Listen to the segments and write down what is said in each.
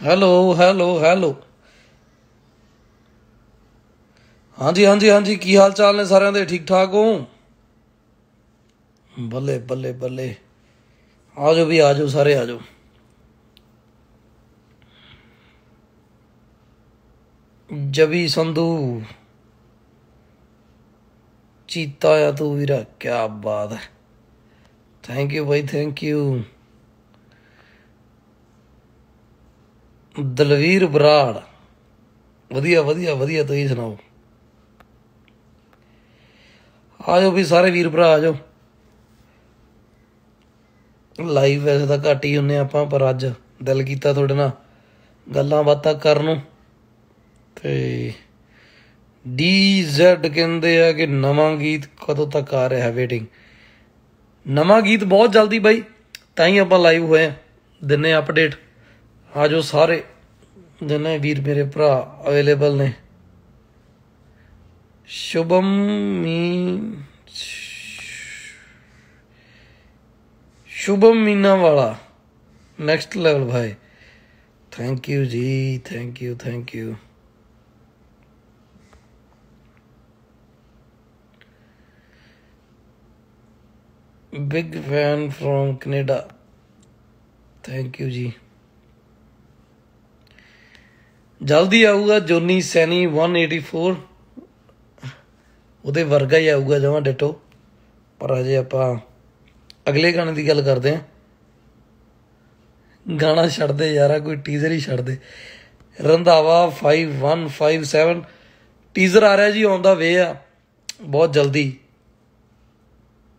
Hello hello hello. ਹਾਂਜੀ ਹਾਂਜੀ ਹਾਂਜੀ, ਕੀ ਹਾਲ ਚਾਲ ਨੇ ਸਾਰਿਆਂ ਦੇ? ਠੀਕ ਠਾਕ ਹੋ? ਬੱਲੇ ਬੱਲੇ ਬੱਲੇ। ਆਜੋ ਵੀ ਆਜੋ ਸਾਰੇ ਆਜੋ ਜਬੀ ਸੰਧੂ। ਚੀਤਾ ਆ ਤੂੰ ਵੀਰਾ ਕੀ ਬਾਤ ਹੈ। ਥੈਂਕ ਯੂ ਬਾਈ ਥੈਂਕ ਯੂ ਦਲਵੀਰ ਬਰਾੜ। ਵਧੀਆ ਵਧੀਆ ਵਧੀਆ ਤੁਸੀਂ ਸੁਣਾਓ? ਆਜੋ ਵੀ ਸਾਰੇ ਵੀਰ ਭਰਾ ਆਜੋ। ਲਾਈਵ ਵੈਸੇ ਤਾਂ ਘੱਟ ਹੀ ਹੁੰਨੇ ਆਪਾਂ, ਪਰ ਅੱਜ ਦਿਲ ਕੀਤਾ ਤੁਹਾਡੇ ਨਾਲ ਗੱਲਾਂ ਬਾਤਾਂ ਕਰਨ ਨੂੰ। ਤੇ ਡੀਜ਼ੈਡ ਕਹਿੰਦੇ ਆ ਕਿ ਨਵਾਂ ਗੀਤ ਕਦੋਂ ਤੱਕ ਆ ਰਿਹਾ ਵੇਟਿੰਗ ਨਵਾਂ ਗੀਤ ਬਹੁਤ ਜਲਦੀ ਬਾਈ, ਤਾਂ ਹੀ ਆਪਾਂ ਲਾਈਵ ਹੋਏ ਆ ਦਿਨੇ ਅਪਡੇਟ ਆਜੋ ਸਾਰੇ। ਜਿੰਨੇ ਵੀਰ ਮੇਰੇ ਭਰਾ ਅਵੇਲੇਬਲ ਨੇ ਸ਼ੁਭਮ ਮੀ ਸ਼ੁਭਮ ਮੀਨਾ ਵਾਲਾ ਨੈਕਸਟ ਲੈਵਲ ਭਾਈ ਥੈਂਕ ਯੂ ਜੀ thank you thank you big fan from Canada thank you ਜੀ ਜਲਦੀ ਆਊਗਾ ਜੋਨੀ ਸੈਨੀ 184 ਉਹਦੇ ਵਰਗਾ ਹੀ ਆਊਗਾ ਜਮਾ ਡਿਟੋ। ਪਰ ਅਜੇ ਆਪਾਂ ਅਗਲੇ ਗਾਣੇ ਦੀ ਗੱਲ ਕਰਦੇ ਹਾਂ। ਗਾਣਾ ਛੱਡ ਦੇ ਯਾਰਾ ਕੋਈ ਟੀਜ਼ਰ ਹੀ ਛੱਡ ਦੇ ਰੰਧਾਵਾ 5157 ਟੀਜ਼ਰ ਆ ਰਿਹਾ ਜੀ ਆਉਂਦਾ ਵੇ ਆ। ਬਹੁਤ ਜਲਦੀ।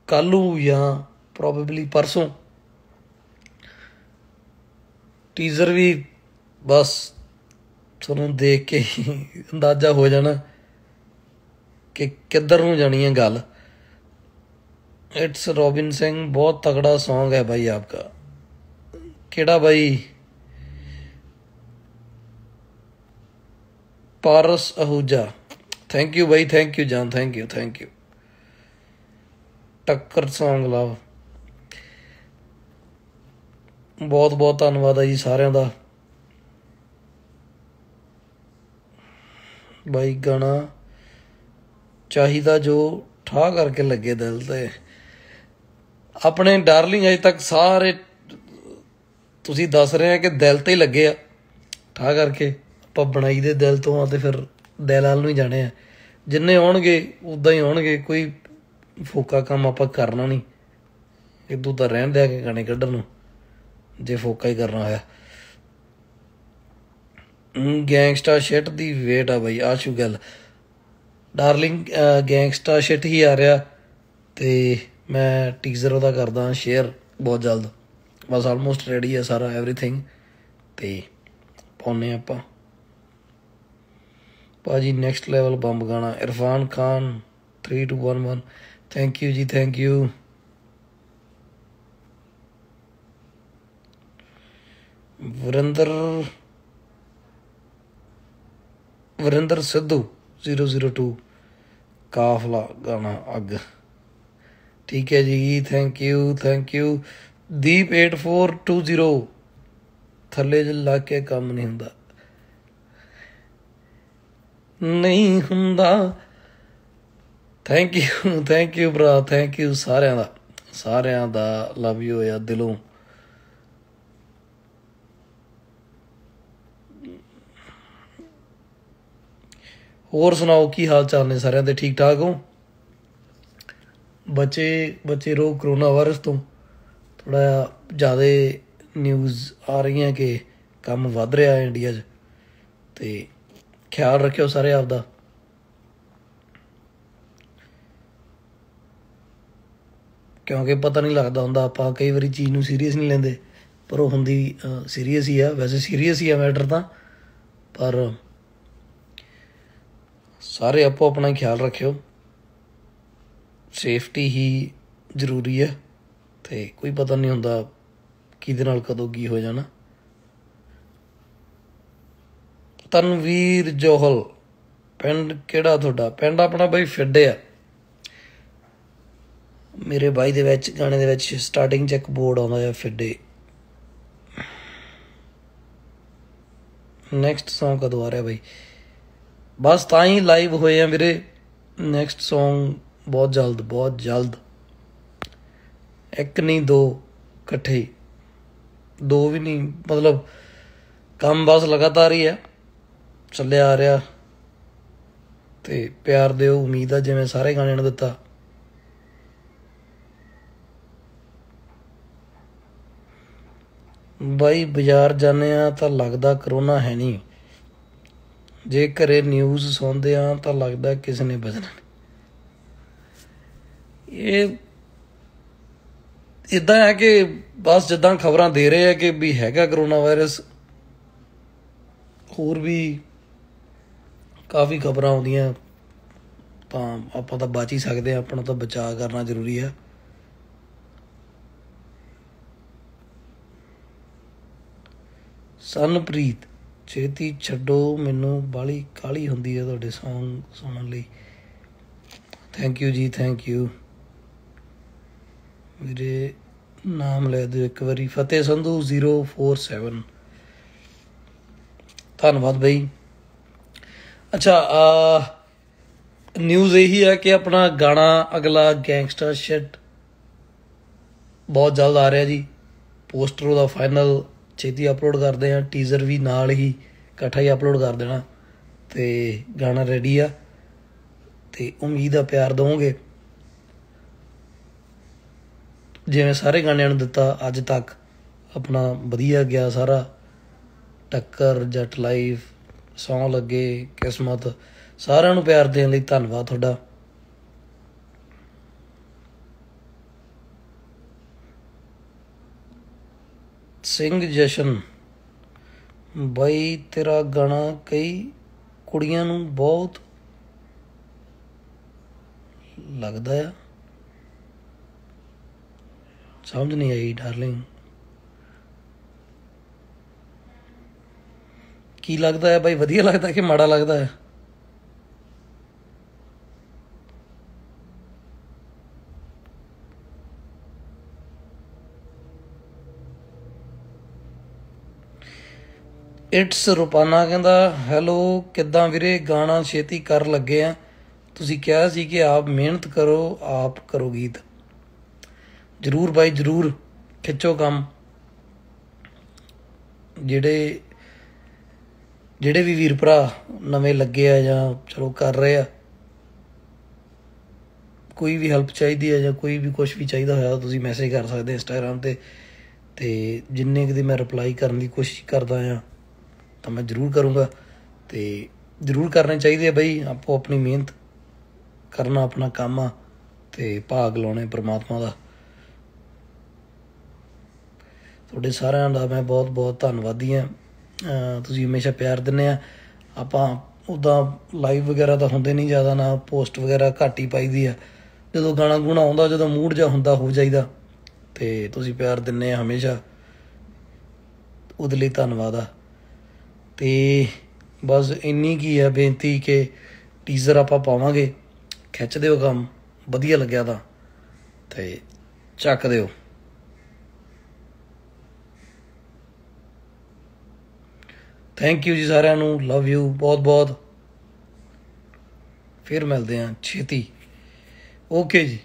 ਕੱਲੂ ਜਾਂ ਪ੍ਰੋਬੇਬਲੀ ਪਰਸੋਂ। ਟੀਜ਼ਰ ਵੀ ਬਸ ਤੁਹਾਨੂੰ ਦੇਖ ਕੇ ਹੀ ਅੰਦਾਜ਼ਾ ਹੋ ਜਾਣਾ ਕਿ ਕਿੱਧਰ ਨੂੰ ਜਾਣੀ ਹੈ ਗੱਲ। ਇਟਸ ਰੋਬਿਨ ਸਿੰਘ ਬਹੁਤ ਤਗੜਾ Song ਹੈ ਭਾਈ ਆਪਕਾ। ਕਿਹੜਾ ਭਾਈ ਪਾਰਸ ਅਹੂਜਾ ਥੈਂਕ ਯੂ ਭਾਈ ਥੈਂਕ ਯੂ ਜਾਨ ਥੈਂਕ ਯੂ ਥੈਂਕ ਯੂ ਟੱਕਰ Song ਲਵ ਬਹੁਤ ਬਹੁਤ ਧੰਨਵਾਦ ਹੈ ਜੀ ਸਾਰਿਆਂ ਦਾ। ਬਾਈ ਗਾਣਾ ਚਾਹੀਦਾ ਜੋ ਠਾ ਕਰਕੇ ਲੱਗੇ ਦਿਲ ਤੇ। ਆਪਣੇ ਡਾਰਲਿੰਗ ਅਜੇ ਤੱਕ ਸਾਰੇ ਤੁਸੀਂ ਦੱਸ ਰਹੇ ਆ ਕਿ ਦਿਲ ਤੇ ਹੀ ਲੱਗੇ ਆ। ਠਾ ਕਰਕੇ ਆਪਾਂ ਬਣਾਈ ਦੇ ਦਿਲ ਤੋਂ ਆ ਤੇ ਫਿਰ ਦਿਲ ਵਾਲ ਨੂੰ ਹੀ ਜਾਣੇ ਆ। ਜਿੰਨੇ ਆਉਣਗੇ ਉਦਾਂ ਹੀ ਆਉਣਗੇ, ਕੋਈ ਫੋਕਾ ਕੰਮ ਆਪਾਂ ਕਰਨਾ ਨਹੀਂ। ਇਦੋਂ ਤਾਂ ਰਹਿਣ ਦਿਆ ਕੇ ਗਾਣੇ ਕੱਢਣ ਨੂੰ, ਜੇ ਫੋਕਾ ਹੀ ਕਰਨਾ ਹੋਇਆ। ਗੈਂਗਸਟਰ ਸ਼ਿਟ ਦੀ ਵੇਟ ਆ ਬਈ ਆਸ਼ੂ ਗੱਲ ਡਾਰਲਿੰਗ ਗੈਂਗਸਟਰ ਸ਼ਿਟ ਹੀ ਆ ਰਿਹਾ ਤੇ ਮੈਂ ਟੀਜ਼ਰ ਉਹਦਾ ਕਰਦਾ ਸ਼ੇਅਰ ਬਹੁਤ ਜਲਦ ਬਸ ਆਲਮੋਸਟ ਰੈਡੀ ਹੈ ਸਾਰਾ एवरीथिंग ਤੇ ਪਾਉਨੇ ਆਪਾਂ ਭਾਜੀ ਨੈਕਸਟ ਲੈਵਲ ਬੰਬ ਗਾਣਾ ਇਰਫਾਨ ਖਾਨ 3211 ਥੈਂਕ ਯੂ ਜੀ ਥੈਂਕ ਯੂ ਵਰਿੰਦਰ ਵਰਿੰਦਰ ਸਿੱਧੂ 002 ਕਾਫਲਾ ਗਾਣਾ ਅੱਗ। ਠੀਕ ਹੈ ਜੀ thank you thank you Deep 8420 ਥੱਲੇ ਜ ਲਾ ਕੇ ਕੰਮ ਨਹੀਂ ਹੁੰਦਾ। ਨਹੀਂ ਹੁੰਦਾ। ਥੈਂਕ ਯੂ ਥੈਂਕ ਯੂ ਭਰਾ ਥੈਂਕ ਯੂ ਸਾਰਿਆਂ ਦਾ। ਸਾਰਿਆਂ ਦਾ ਲਵ ਯੂ ਆ ਦਿਲੋਂ। ਹੋਰ ਸੁਣਾਓ, ਕੀ ਹਾਲ ਚਾਲ ਨੇ ਸਾਰਿਆਂ ਦੇ? ਠੀਕ ਠਾਕ ਹੋ? ਬੱਚੇ ਬੱਚੇ ਰੋ ਕਰੋਨਾ ਵਾਇਰਸ ਤੋਂ ਥੋੜਾ ਜ਼ਿਆਦਾ ਨਿਊਜ਼ ਆ ਰਹੀਆਂ ਕਿ ਕੰਮ ਵੱਧ ਰਿਹਾ ਹੈ ਇੰਡੀਆ 'ਚ ਤੇ ਖਿਆਲ ਰੱਖਿਓ ਸਾਰੇ ਆਪਦਾ। ਕਿਉਂਕਿ ਪਤਾ ਨਹੀਂ ਲੱਗਦਾ ਹੁੰਦਾ, ਆਪਾਂ ਕਈ ਵਾਰੀ ਚੀਜ਼ ਨੂੰ ਸੀਰੀਅਸ ਨਹੀਂ ਲੈਂਦੇ, ਪਰ ਉਹ ਹੁੰਦੀ ਸੀਰੀਅਸ ਹੀ ਆ, ਵੈਸੇ ਸੀਰੀਅਸ ਹੀ ਆ ਮੈਟਰ ਤਾਂ, ਪਰ ਸਾਰੇ ਆਪੋ ਆਪਣਾ ਖਿਆਲ ਰੱਖਿਓ। ਸੇਫਟੀ ਹੀ ਜ਼ਰੂਰੀ ਹੈ ਤੇ ਕੋਈ ਪਤਾ ਨਹੀਂ ਹੁੰਦਾ ਕਿਹਦੇ ਨਾਲ ਕਦੋਂ ਕੀ ਹੋ ਜਾਣਾ। ਤਨਵੀਰ ਜੋਹਲ, ਪਿੰਡ ਕਿਹੜਾ ਤੁਹਾਡਾ? ਪਿੰਡ ਆਪਣਾ ਬਾਈ ਫਿੱਡੇ ਆ। ਮੇਰੇ ਬਾਈ ਦੇ ਵਿੱਚ, ਗਾਣੇ ਦੇ ਵਿੱਚ ਸਟਾਰਟਿੰਗ ਚੈੱਕ ਬੋਰਡ ਆਉਂਦਾ ਆ, ਫਿੱਡੇ। ਨੈਕਸਟ Song ਕਦੋਂ ਆ ਰਿਹਾ ਬਈ? ਬਸ ਤਾਂ ਹੀ ਲਾਈਵ ਹੋਏ ਆ ਵੀਰੇ। ਨੈਕਸਟ Song ਬਹੁਤ ਜਲਦ ਬਹੁਤ ਜਲਦ। ਇੱਕ ਨਹੀਂ, ਦੋ ਇਕੱਠੇ। ਦੋ ਵੀ ਨਹੀਂ, ਮਤਲਬ ਕੰਮ ਬਸ ਲਗਾਤਾਰ ਹੀ ਹੈ ਚੱਲਿਆ ਆ ਰਿਹਾ। ਤੇ ਪਿਆਰ ਦਿਓ, ਉਮੀਦ ਆ ਜਿਵੇਂ ਸਾਰੇ ਗਾਣਿਆਂ ਨੂੰ ਦਿੱਤਾ। ਬਾਈ, ਬਾਜ਼ਾਰ ਜਾਂਦੇ ਆ ਤਾਂ ਲੱਗਦਾ ਕਰੋਨਾ ਹੈ ਨਹੀਂ। ਜੇ ਘਰੇ ਨਿਊਜ਼ ਸੁਣਦੇ ਆ, ਤਾਂ ਲੱਗਦਾ ਕਿਸ ਨੇ ਬਚਣਾ ਨਹੀਂ। ਇਹ ਇਦਾਂ ਹੈ ਕਿ ਬਸ ਜਿੱਦਾਂ ਖਬਰਾਂ ਦੇ ਰਹੇ ਆ ਕਿ ਵੀ ਹੈਗਾ ਕਰੋਨਾ ਵਾਇਰਸ ਹੋਰ ਵੀ ਕਾਫੀ ਖਬਰਾਂ ਆਉਂਦੀਆਂ, ਤਾਂ ਆਪਾਂ ਤਾਂ ਬਚ ਹੀ ਸਕਦੇ ਆ, ਆਪਣਾ ਤਾਂ ਬਚਾਅ ਕਰਨਾ ਜ਼ਰੂਰੀ ਆ ਸਨਪ੍ਰੀਤ ਛੇਤੀ ਛੱਡੋ, ਮੈਨੂੰ ਬਾਲੀ ਕਾਲੀ ਹੁੰਦੀ ਹੈ ਤੁਹਾਡੇ Song ਸੁਣਨ ਲਈ। ਥੈਂਕ ਯੂ ਜੀ ਥੈਂਕ ਯੂ ਮੇਰੇ ਨਾਮ ਲੈ ਦਿਓ ਇੱਕ ਵਾਰੀ। ਫਤਿਹ ਸੰਧੂ 047 ਧੰਨਵਾਦ ਬਈ। ਅੱਛਾ, ਆ ਨਿਊਜ਼ ਇਹੀ ਹੈ ਕਿ ਆਪਣਾ ਗਾਣਾ ਅਗਲਾ ਗੈਂਗਸਟਰ ਸ਼ਿਟ ਬਹੁਤ ਜਲਦ ਆ ਰਿਹਾ ਜੀ। ਪੋਸਟਰ ਉਹਦਾ ਫਾਈਨਲ ਛੇਤੀ ਅਪਲੋਡ ਕਰਦੇ ਆ ਟੀਜ਼ਰ ਵੀ ਨਾਲ ਹੀ ਇਕੱਠਾ ਹੀ ਅਪਲੋਡ ਕਰ ਦੇਣਾ ਤੇ ਗਾਣਾ ਰੈਡੀ ਆ ਤੇ ਉਮੀਦ ਆ ਪਿਆਰ ਦਵੋਗੇ। ਜਿਵੇਂ ਸਾਰੇ ਗਾਣਿਆਂ ਨੂੰ ਦਿੱਤਾ ਅੱਜ ਤੱਕ, ਆਪਣਾ ਵਧੀਆ ਗਿਆ ਸਾਰਾ। ਟੱਕਰ, ਜੱਟ ਲਾਈਫ ਸੌਂ ਲੱਗੇ, ਕਿਸਮਤ, ਸਾਰਿਆਂ ਨੂੰ ਪਿਆਰ ਦੇਣ ਲਈ ਧੰਨਵਾਦ ਤੁਹਾਡਾ। ਸਿੰਘ ਜਸ਼ਨ। ਬਾਈ ਤੇਰਾ ਗਾਣਾ ਕਈ ਕੁੜੀਆਂ ਨੂੰ ਬਹੁਤ ਲੱਗਦਾ ਆ। ਸਮਝ ਨਹੀਂ ਆਈ ਡਾਰਲਿੰਗ ਕੀ ਲੱਗਦਾ ਹੈ ਬਾਈ ਵਧੀਆ ਲੱਗਦਾ ਕਿ ਮਾੜਾ ਲੱਗਦਾ ਹੈ ਇਟਸ ਰੁਪਾਨਾ ਕਹਿੰਦਾ ਹੈਲੋ ਕਿੱਦਾਂ ਵੀਰੇ? ਗਾਣਾ ਛੇਤੀ ਕਰ ਲੱਗੇ ਆ। ਤੁਸੀਂ ਕਿਹਾ ਸੀ ਕਿ ਆਪ ਮਿਹਨਤ ਕਰੋ, ਆਪ ਕਰੋ ਗੀਤ। ਜਰੂਰ ਬਾਈ, ਜਰੂਰ। ਖਿੱਚੋ ਕੰਮ। ਜਿਹੜੇ ਜਿਹੜੇ ਵੀ ਵੀਰ ਭਰਾ ਨਵੇਂ ਲੱਗੇ ਆ ਜਾਂ ਚਲੋ ਕਰ ਰਹੇ ਆ, ਕੋਈ ਵੀ ਹੈਲਪ ਚਾਹੀਦੀ ਹੈ ਜਾਂ ਕੋਈ ਵੀ ਕੁਝ ਵੀ ਚਾਹੀਦਾ ਹੋਇਆ, ਤੁਸੀਂ ਮੈਸੇਜ ਕਰ ਸਕਦੇ ਇੰਸਟਾਗ੍ਰam ਤੇ। ਤੇ ਜਿੰਨੇ ਕਿ ਮੈਂ ਰਿਪਲਾਈ ਕਰਨ ਦੀ ਕੋਸ਼ਿਸ਼ ਕਰਦਾ ਆ ਤਾਂ ਮੈਂ ਜ਼ਰੂਰ ਕਰੂੰਗਾ ਤੇ ਜ਼ਰੂਰ ਕਰਨੇ ਚਾਹੀਦੇ ਆ ਬਈ, ਆਪੋ ਆਪਣੀ ਮਿਹਨਤ ਕਰਨਾ ਆਪਣਾ ਕੰਮ ਆ ਤੇ ਭਾਗ ਲਾਉਣੇ ਪ੍ਰਮਾਤਮਾ ਦਾ। ਤੁਹਾਡੇ ਸਾਰਿਆਂ ਦਾ ਮੈਂ ਬਹੁਤ ਬਹੁਤ ਧੰਨਵਾਦੀ ਆ ਤੁਸੀਂ ਹਮੇਸ਼ਾ ਪਿਆਰ ਦਿੰਦੇ ਆ। ਆਪਾਂ ਉਦਾਂ ਲਾਈਵ ਵਗੈਰਾ ਤਾਂ ਹੁੰਦੇ ਨਹੀਂ, ਜ਼ਿਆਦਾ ਨਾ ਪੋਸਟ ਵਗੈਰਾ ਘੱਟ ਹੀ ਪਾਈਦੀ ਆ। ਜਦੋਂ ਗਾਣਾ ਗੁਣਾ ਆਉਂਦਾ, ਜਦੋਂ ਮੂਡ ਜਾ ਹੁੰਦਾ, ਹੋ ਜਾਈਦਾ। ਤੇ ਤੁਸੀਂ ਪਿਆਰ ਦਿੰਦੇ ਆ ਹਮੇਸ਼ਾ। ਉਹਦੇ ਲਈ ਧੰਨਵਾਦ ਆ। ਤੇ ਬਸ ਇੰਨੀ ਕੀ ਹੈ ਬੇਨਤੀ ਕਿ ਟੀਜ਼ਰ ਆਪਾਂ ਪਾਵਾਂਗੇ। ਖਿੱਚ ਦਿਓ ਕੰਮ। ਵਧੀਆ ਲੱਗਿਆ ਤਾਂ। ਤੇ ਚੱਕ ਦਿਓ। ਥੈਂਕ ਯੂ ਜੀ ਸਾਰਿਆਂ ਨੂੰ। ਲਵ ਯੂ ਬਹੁਤ ਬਹੁਤ। ਫਿਰ ਮਿਲਦੇ ਹਾਂ। ਛੇਤੀ। ਓਕੇ ਜੀ।